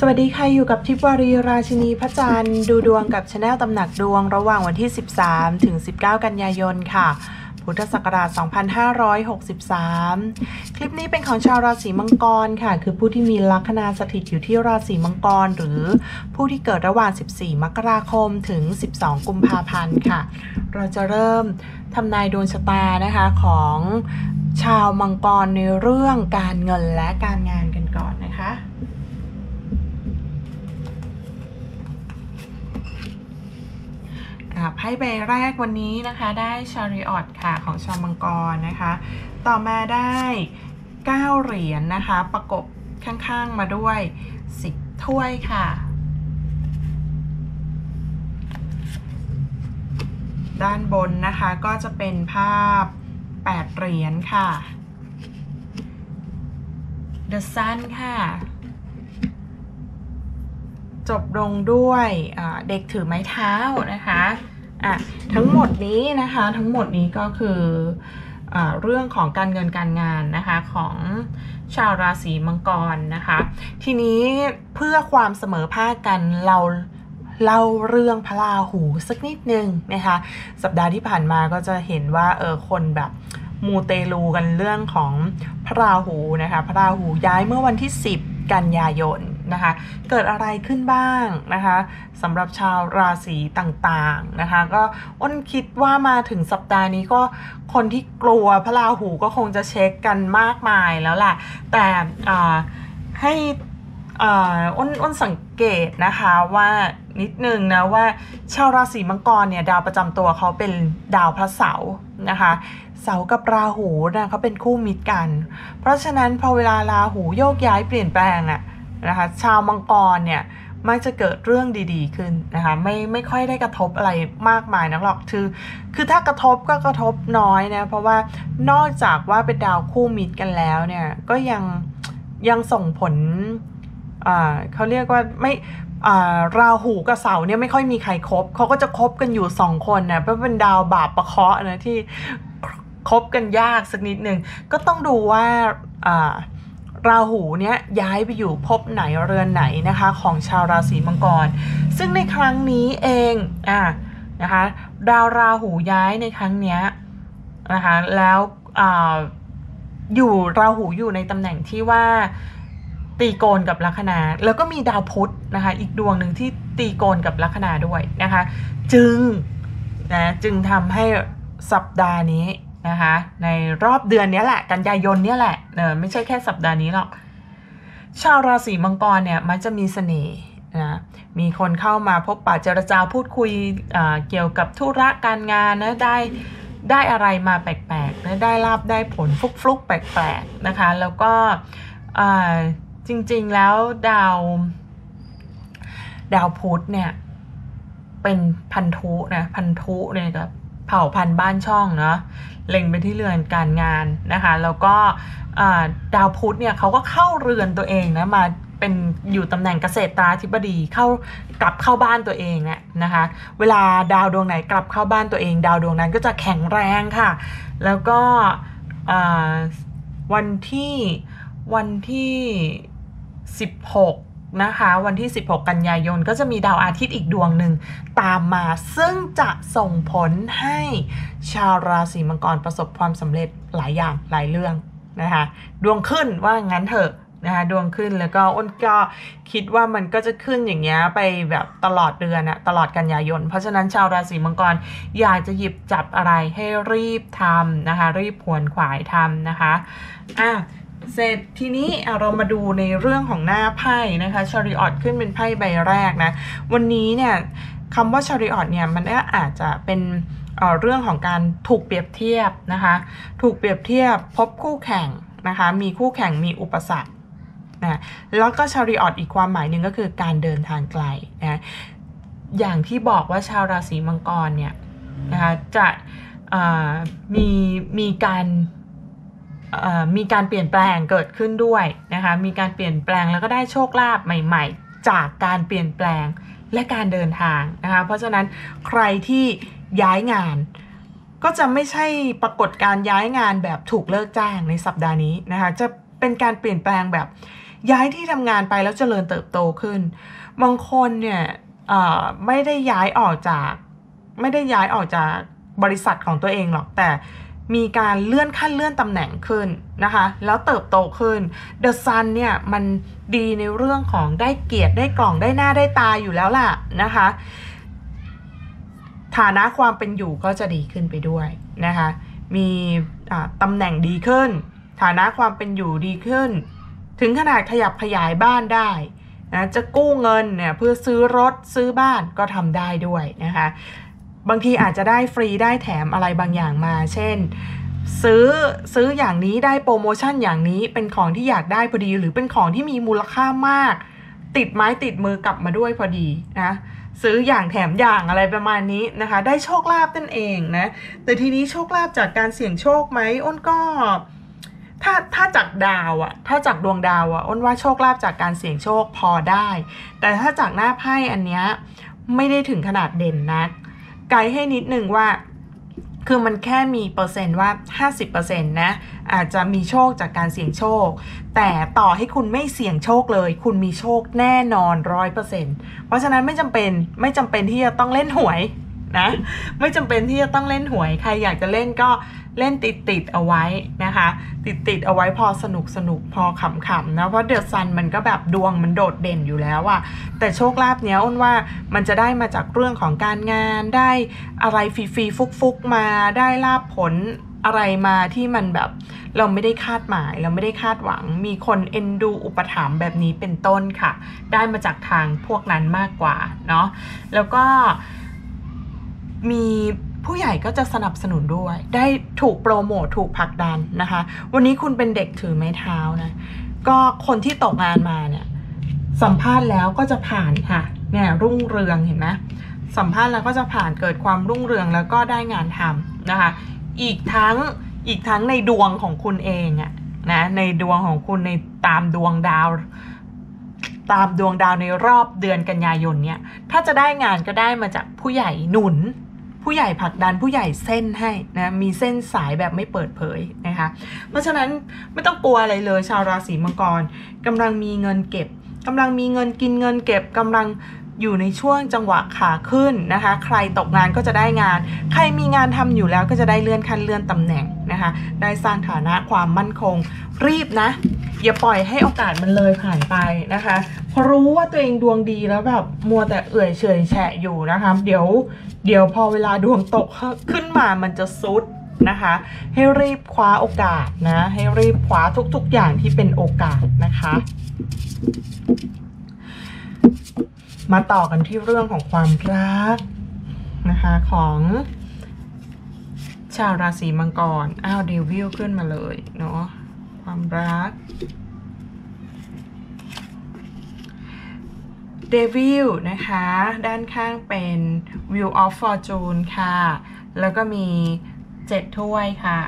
สวัสดีค่ะ อยู่กับทิพย์วารีราชินีพระจันทร์ดูดวงกับช anel ตำหนักดวงระหว่างวันที่ 13 ถึง 19 กันยายนค่ะ พุทธศักราช 2563 คลิปนี้เป็นของชาวราศีมังกรค่ะ คือผู้ที่มีลัคนาสถิตอยู่ที่ราศีมังกร หรือผู้ที่เกิดระหว่าง 14 มกราคมถึง 12 กุมภาพันธ์ค่ะ เราจะเริ่มทำนายดวงชะตานะคะของชาวมังกรในเรื่องการเงินและการงานกันก่อน คะค่ะไพ่ใบแรกวันนี้นะคะได้ชาริออตค่ะของชาวมังกรนะคะ ต่อมาได้ 9 เหรียญนนะคะ ประกบข้างๆมาด้วย 10 ถ้วยค่ะ ด้านบนนะคะก็จะเป็นภาพ 8 เหรียญค่ะ The Sun ค่ะ จบลงด้วยเด็กถือไม้เท้านะคะอะทั้งหมดนี้นะคะทั้งหมดนี้ก็คืออเรื่องของการเงินการงานนะคะของชาวราศีมังกรนะคะ ทีนี้เพื่อความเสมอภาคกันเราเล่าเรื่องพระราหูสักนิดนึงนะคะ สัปดาห์ที่ผ่านมาก็จะเห็นว่าเออคนแบบมูเตลูกันเรื่องของพระราหูนะคะ พระราหูย้ายเมื่อวันที่ 10 กันยายน นะคะ เกิดอะไรขึ้นบ้างนะคะสำหรับชาวราศีต่างๆนะคะ ก็อ้นคิดว่ามาถึงสัปดาห์นี้ก็คนที่กลัวพระราหูก็คงจะเช็คกันมากมายแล้วแหละแต่ให้อ้นอ้นสังเกตนะคะว่านิดนึงนะว่าชาวราศีมังกรเนี่ยดาวประจำตัวเขาเป็นดาวพระเสาร์นะคะเสาร์กับราหูนะเขาเป็นคู่มิตรกัน เพราะฉะนั้นพอเวลาราหูโยกย้ายเปลี่ยนแปลงอะ นะคะชาวมังกรเนี่ยมักจะเกิดเรื่องดีๆขึ้นนะคะไม่ไม่ค่อยได้กระทบอะไรมากมายนักหรอกคือ คือถ้ากระทบก็กระทบน้อยนะเพราะว่านอกจากว่าเป็นดาวคู่มิตรกันแล้วเนี่ยก็ยังยังส่งผลอ่าเขาเรียกว่าไม่อ่าราหูกับเสาร์เนี่ยไม่ค่อยมีใครครบเขาก็จะคบกันอยู่สองคนนะเพราะเป็นดาวบาปประเคราะห์นะที่คบกันยากสักนิดหนึ่งก็ต้องดูว่าอ่า ราหูเนี้ยย้ายไปอยู่ภพไหนเรือนไหนนะคะของชาวราศีมังกร ซึ่งในครั้งนี้เองอะนะคะดาวราหูย้ายในครั้งเนี้ยนะคะแล้วอ่าอยู่ราหูอยู่ในตำแหน่งที่ว่าตีโกนกับลัคนา แล้วก็มีดาวพุธนะคะอีกดวงหนึ่งที่ตีโกนกับลัคนาด้วยนะคะ จึงนะจึงทำให้สัปดาห์นี้ นะคะในรอบเดือนนี้แหละ กันยายนนี้แหละเออไม่ใช่แค่สัปดาห์นี้หรอกชาวราศีมังกรเนี่ยมันจะมีเสน่ห์นะมีคนเข้ามาพบปะเจรจาพูดคุยเกี่ยวกับธุระการงานนะได้ได้อะไรมาแปลกๆนะได้ลาบได้ผลฟลุกๆแปลกๆนะคะแล้วก็จริงๆแล้วดาว ดาวพุธเนี่ยเป็นพันธุนะพันธุเนี่ยกับ เผ่าพันธุ์บ้านช่องเนาะเล็งไปที่เรือนการงานนะคะแล้วก็ดาวพุธเนี่ยเขาก็เข้าเรือนตัวเองนะมาเป็นอยู่ตำแหน่งเกษตราธิบดีเข้ากลับเข้าบ้านตัวเองเนี่ยนะคะ เวลาดาวดวงไหนกลับเข้าบ้านตัวเอง ดาวดวงนั้นก็จะแข็งแรงค่ะ แล้วก็วันที่วันที่ 16 นะคะ วันที่ 16 กันยายนก็จะมีดาวอาทิตย์อีกดวงหนึ่งตามมาซึ่งจะส่งผลให้ชาวราศีมังกรประสบความสำเร็จหลายอย่างหลายเรื่องนะคะดวงขึ้นว่างั้นเถอะนะคะดวงขึ้นแล้วก็อ้นก็คิดว่ามันก็จะขึ้นอย่างเงี้ยไปแบบตลอดเดือนอะตลอดกันยายน เพราะฉะนั้นชาวราศีมังกรอยากจะหยิบจับอะไรให้รีบทำนะคะ รีบผวนขวายทำนะคะอะ เสร็จทีนี้เรามาดูในเรื่องของหน้าไพ่นะคะชาริออตขึ้นเป็นไพ่ใบแรกนะ วันนี้เนี่ยคำว่าชาริออตเนี่ยมันก็อาจจะเป็นเรื่องของการถูกเปรียบเทียบนะคะ ถูกเปรียบเทียบพบคู่แข่งนะคะ มีคู่แข่งมีอุปสรรคนะแล้วก็ชาริออตอีกความหมายหนึ่งก็คือการเดินทางไกลนะอย่างที่บอกว่าชาวราศีมังกรเนี่ยนะคะจะมีมีการ มีการเปลี่ยนแปลงเกิดขึ้นด้วยนะคะ มีการเปลี่ยนแปลงแล้วก็ได้โชคลาภใหม่ ๆ จากการเปลี่ยนแปลงและการเดินทางนะคะ เพราะฉะนั้นใครที่ย้ายงานก็จะไม่ใช่ปรากฏการย้ายงานแบบถูกเลิกจ้างในสัปดาห์นี้นะคะ จะเป็นการเปลี่ยนแปลงแบบย้ายที่ทำงานไปแล้วเจริญเติบโตขึ้น บางคนเนี่ยไม่ได้ย้ายออกจาก ไม่ได้ย้ายออกจากบริษัทของตัวเองหรอกแต่ มีการเลื่อนขั้นเลื่อนตำแหน่งขึ้นนะคะ แล้วเติบโตขึ้น The Sun เนี่ยมันดีในเรื่องของได้เกียรติได้กล่องได้หน้าได้ตาอยู่แล้วล่ะนะคะ ฐานะความเป็นอยู่ก็จะดีขึ้นไปด้วยนะคะ มีตำแหน่งดีขึ้น ฐานะความเป็นอยู่ดีขึ้น ถึงขนาดขยับขยายบ้านได้นะจะกู้เงินเนี่ยเพื่อซื้อรถซื้อบ้านก็ทำได้ด้วยนะคะ บางทีอาจจะได้ฟรีได้แถมอะไรบางอย่างมา เช่น ซื้อซื้ออย่างนี้ได้โปรโมชั่นอย่างนี้เป็นของที่อยากได้พอดี หรือเป็นของที่มีมูลค่ามาก ติดไม้ติดมือกลับมาด้วยพอดีนะซื้ออย่างแถมอย่างอะไรประมาณนี้นะคะ ได้โชคลาภนั่นเองนะ แต่ทีนี้โชคลาภจากการเสี่ยงโชคไหมอ้นก็ถ้าถ้าจากดาวอะถ้าจากดวงดาวอะอ้นว่าโชคลาภจากการเสี่ยงโชคพอได้ แต่ถ้าจากหน้าไพ่อันเนี้ยไม่ได้ถึงขนาดเด่นนัก ไกด์ให้นิดนึงว่า คือมันแค่มีเปอร์เซนต์ว่า 50%นะอาจจะมีโชคจากการเสี่ยงโชค แต่ต่อให้คุณไม่เสี่ยงโชคเลย คุณมีโชคแน่นอนร้อยเปอร์เซ็นต์เพราะฉะนั้นไม่จำเป็นไม่จำเป็นที่จะต้องเล่นหวย นะ ไม่จำเป็นที่จะต้องเล่นหวยใครอยากจะเล่นก็เล่นติดติดๆเอาไว้นะคะ ติดติดๆเอาไว้พอสนุกสนุกพอขำๆนะเพราะเดอะซันมันก็แบบดวงมันโดดเด่นอยู่แล้วอะแต่โชคลาภเนี้ยอ้นว่ามันจะได้มาจากเรื่องของการงานได้อะไรฟรีๆฟุกๆมาได้ลาบผลอะไรมาที่มันแบบเราไม่ได้คาดหมายเราไม่ได้คาดหวัง มีคนเอ็นดูอุปถัมภ์แบบนี้เป็นต้นค่ะ ได้มาจากทางพวกนั้นมากกว่าเนาะแล้วก็ มีผู้ใหญ่ก็จะสนับสนุนด้วย ได้ถูกโปรโมทถูกผลักดันนะคะ วันนี้คุณเป็นเด็กถือไม้เท้านะ ก็คนที่ตกงานมาเนี่ย สัมภาษณ์แล้วก็จะผ่านค่ะ เนี่ยรุ่งเรืองเห็นไหมสัมภาษณ์แล้วก็จะผ่านเกิดความรุ่งเรืองแล้วก็ได้งานทำนะคะ อีกทั้งอีกทั้งในดวงของคุณเองอะนะในดวงของคุณในตามดวงดาว ตามดวงดาวในรอบเดือนกันยายนเนี่ย ถ้าจะได้งานก็ได้มาจากผู้ใหญ่หนุน ผู้ใหญ่ผลักดันผู้ใหญ่เส้นให้นะมีเส้นสายแบบไม่เปิดเผยนะคะเพราะฉะนั้นไม่ต้องกลัวอะไรเลยชาวราศีมังกรกำลังมีเงินเก็บกำลังมีเงินกินเงินเก็บกำลัง อยู่ในช่วงจังหวะขาขึ้นนะคะ ใครตกงานก็จะได้งาน ใครมีงานทำอยู่แล้วก็จะได้เลื่อนขั้นเลื่อนตำแหน่งนะคะ ได้สร้างฐานะความมั่นคง รีบนะ อย่าปล่อยให้โอกาสมันเลยผ่านไปนะคะเพราะรู้ว่าตัวเองดวงดีแล้วแบบมัวแต่เอื่อยเฉยแฉะอยู่นะคะ เดี๋ยวเดี๋ยวพอเวลาดวงตกขึ้นมามันจะซุดนะคะ ให้รีบคว้าโอกาสนะ ให้รีบคว้าทุกๆอย่างที่เป็นโอกาสนะคะ มาต่อกันที่เรื่องของความรักนะคะของชาวราศีมังกร อ้าวเดวิลขึ้นมาเลยเนาะความรักเดวิลนะคะ ด้านข้างเป็น Wheel of Fortune ค่ะ แล้วก็มีเจ็ดถ้วยค่ะ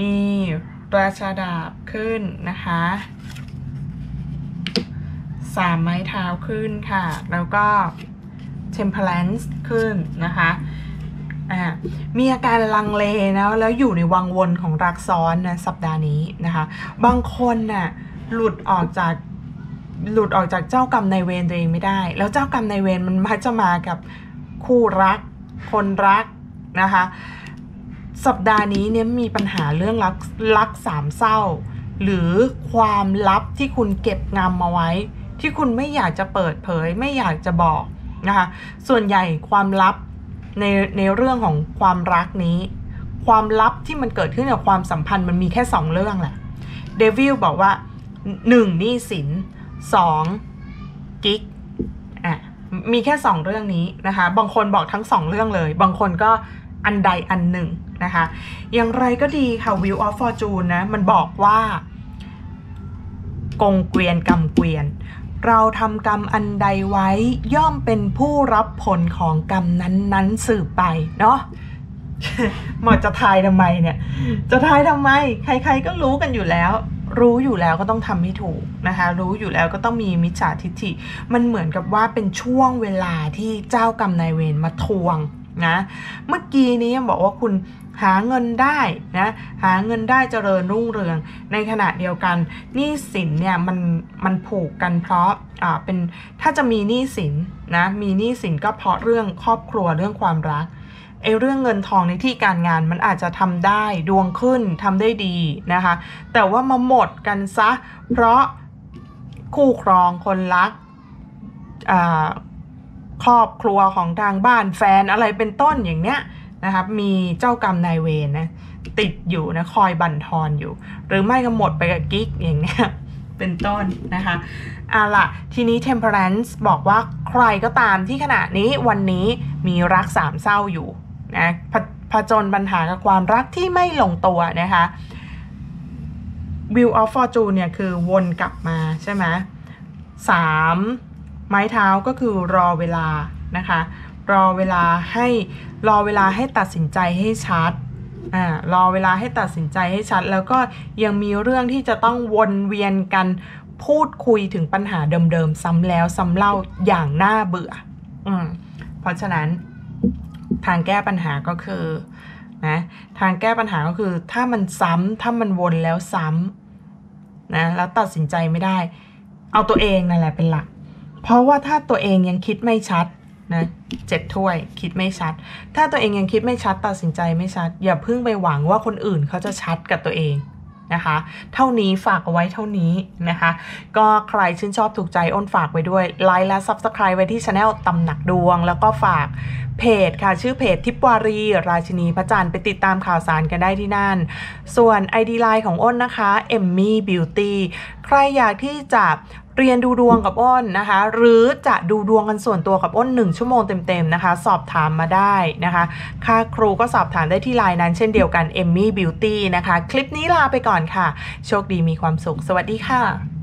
มีราชาดาบขึ้นนะคะ สามไม้เท้าขึ้นค่ะ แล้วก็ Temperance ขึ้นนะคะอ่ามีอาการลังเลนะแล้วอยู่ในวังวนของรักซ้อนนะสัปดาห์นี้นะคะ บางคนน่ะหลุดออกจากหลุดออกจากเจ้ากรรมนายเวรตัวเองไม่ได้ แล้วเจ้ากรรมนายเวรมันมักจะมากับคู่รัก คนรักนะคะ สัปดาห์นี้เนี่ยมีปัญหาเรื่องรักรักสามเศร้า หรือความลับที่คุณเก็บงำมาไว้ ที่คุณไม่อยากจะเปิดเผย ไม่อยากจะบอกนะคะส่วนใหญ่ความลับในในเรื่องของความรักนี้ ความลับที่มันเกิดขึ้นกับความสัมพันธ์มันมีแค่สองเรื่องแหละเดวิลบอกว่าหนึ่งนี้สินสองกิ๊กอะมีแค่สองเรื่องนี้นะคะบางคนบอกทั้งสองเรื่องเลย บางคนก็อันใดอันหนึ่งนะคะอย่างไรก็ดีค่ะ Wheel of Fortune นะมันบอกว่ากงเกวียนกรรมเกวียน เราทำกรรมอันใดไว้ย่อมเป็นผู้รับผลของกรรมนั้นๆสืบไปเนาะหมอจะทายทำไมเนี่ย จะทายทำไม ใคร ๆ ก็รู้กันอยู่แล้ว รู้อยู่แล้วก็ต้องทำให้ถูกนะคะ รู้อยู่แล้วก็ต้องมีมิจฉาทิฏฐิ มันเหมือนกับว่าเป็นช่วงเวลาที่เจ้ากรรมนายเวรมาทวงนะ เมื่อกี้นี้ยังบอกว่าคุณ หาเงินได้นะหาเงินได้เจริญรุ่งเรือง ในขณะเดียวกันหนี้สินเนี่ยมันมันผูกกันเพราะอ่าเป็นถ้าจะมีหนี้สินนะมีหนี้สินก็เพราะเรื่องครอบครัวเรื่องความรักไอ้เรื่องเงินทองในที่การงานมันอาจจะทำได้ดวงขึ้นทำได้ดีนะคะ แต่ว่ามาหมดกันซะ เพราะคู่ครองคนรักครอบครัวของทางบ้านแฟนอะไรเป็นต้นอย่างเนี้ย นะครับ มีเจ้ากรรมนายเวรนะ ติดอยู่นะ คอยบั่นทอนอยู่ หรือไม่ก็หมดไปกับกิ๊กอย่างเนี้ยเป็นต้นนะคะเอาล่ะทีนี้ temperance บอกว่าใครก็ตามที่ขณะนี้วันนี้มีรักสามเศร้าอยู่นะผผจญปัญหากับความรักที่ไม่ลงตัวนะคะ Wheel of Fortune เนี่ยคือวนกลับมาใช่ไหมสามไม้เท้าก็คือรอเวลานะคะ รอเวลาให้ รอเวลาให้ตัดสินใจให้ชัดอ่ารอเวลาให้ตัดสินใจให้ชัด แล้วก็ยังมีเรื่องที่จะต้องวนเวียนกันพูดคุยถึงปัญหาเดิมๆซ้ำแล้วซ้ำเล่าอย่างน่าเบื่อ อืม เพราะฉะนั้นทางแก้ปัญหาก็คือนะทางแก้ปัญหาก็คือถ้ามันซ้ำถ้ามันวนแล้วซ้ำนะแล้วตัดสินใจไม่ได้ เอาตัวเองนั่นแหละเป็นหลัก เพราะว่าถ้าตัวเองยังคิดไม่ชัด นะเจ็ดถ้วยคิดไม่ชัด ถ้าตัวเองยังคิดไม่ชัดตัดสินใจไม่ชัด อย่าเพิ่งไปหวังว่าคนอื่นเขาจะชัดกับตัวเองนะคะ เท่านี้ฝากเอาไว้เท่านี้นะคะ ก็ใครชื่นชอบถูกใจอ้นฝากไว้ด้วย ไลค์และ Subscribe ไว้ที่ช anel ตำหนักดวง แล้วก็ฝากเพจค่ะ ชื่อเพจทิปวารี ราชินีพระจันทร์ไปติดตามข่าวสารกันได้ที่นั่น ส่วน ID Line ของอ้นนะคะ e m m y Beauty ใครอยากที่จะเรียนดูดวงกับอ้นนะคะ หรือจะดูดวงกันส่วนตัวกับอ้น 1 ชั่วโมงเต็มๆนะคะ สอบถามมาได้นะคะ ค่าครูก็สอบถามได้ที่ไลน์นั้นเช่นเดียวกัน e m m y Beauty นะคะ คลิปนี้ลาไปก่อนค่ะ โชคดีมีความสุข สวัสดีค่ะ